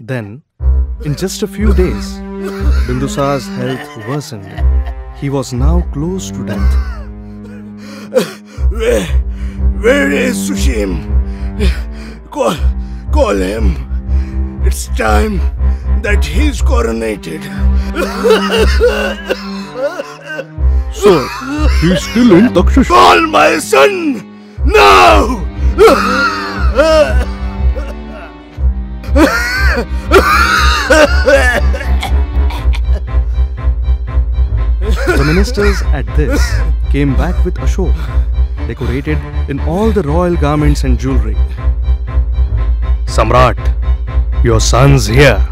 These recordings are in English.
Then, in just a few days, Bindusar's health worsened. He was now close to death. Where, where is Sushim? Call, call him. It's time that he's coronated. Sir, he's still in Takshashila. Call my son now! The ministers at this came back with Ashok, decorated in all the royal garments and jewelry. Samrat, your son's here.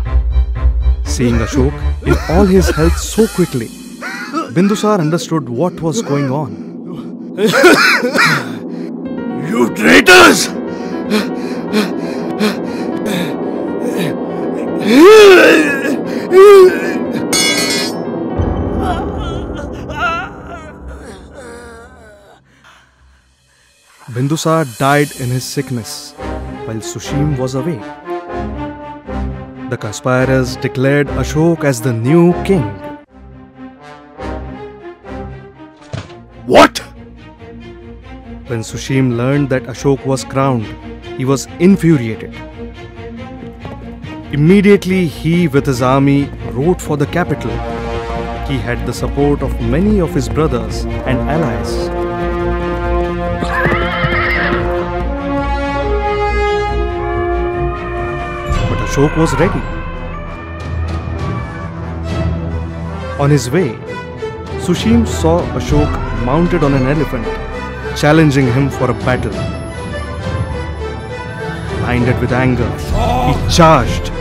Seeing Ashok in all his health so quickly, Bindusar understood what was going on. You traitors! Bindusar died in his sickness while Sushim was away. The conspirators declared Ashok as the new king. What? When Sushim learned that Ashok was crowned, he was infuriated. Immediately, he with his army rode for the capital. He had the support of many of his brothers and allies. Ashok was ready. On his way, Sushim saw Ashok mounted on an elephant, challenging him for a battle. Blinded with anger, he charged.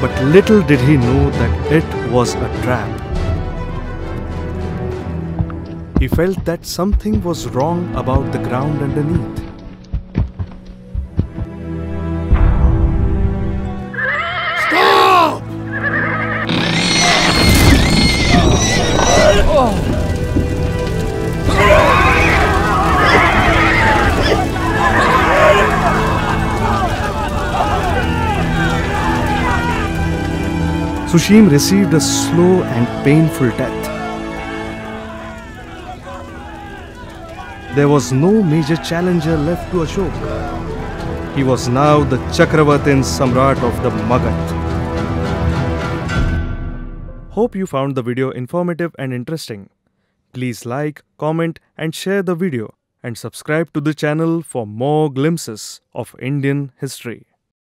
But little did he know that it was a trap. He felt that something was wrong about the ground underneath. Stop! Sushim received a slow and painful death. There was no major challenger left to Ashok. He was now the Chakravartin Samrat of the Magadh. Hope you found the video informative and interesting. Please like, comment and share the video and subscribe to the channel for more glimpses of Indian history.